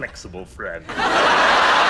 flexible friend.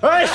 哎